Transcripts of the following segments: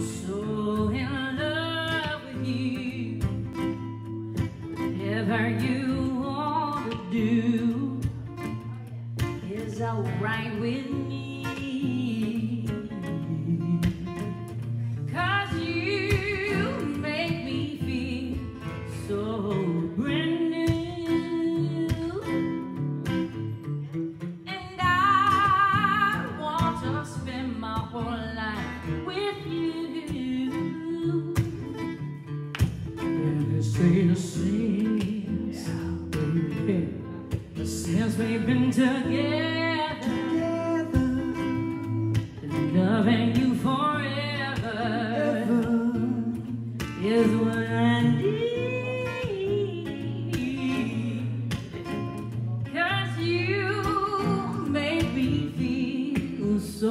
so in love with you. You Since we've been together, together. Loving you forever Ever. Is what I need Cause you make me feel so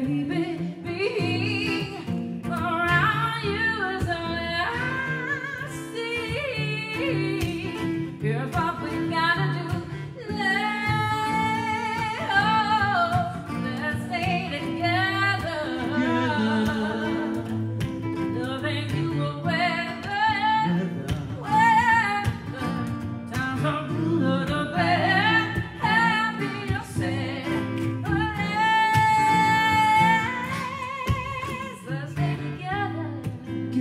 baby.